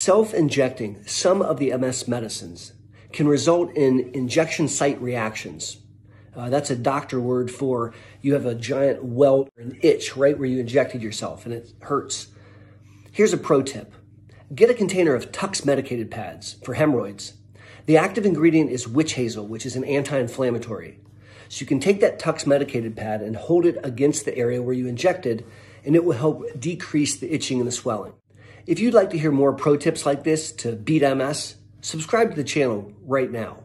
Self-injecting some of the MS medicines can result in injection site reactions. Uh, that's a doctor word for you have a giant welt or an itch right where you injected yourself and it hurts. Here's a pro tip. Get a container of Tucks medicated pads for hemorrhoids. The active ingredient is witch hazel, which is an anti-inflammatory. So you can take that Tucks medicated pad and hold it against the area where you injected, and it will help decrease the itching and the swelling. If you'd like to hear more pro tips like this to beat MS, subscribe to the channel right now.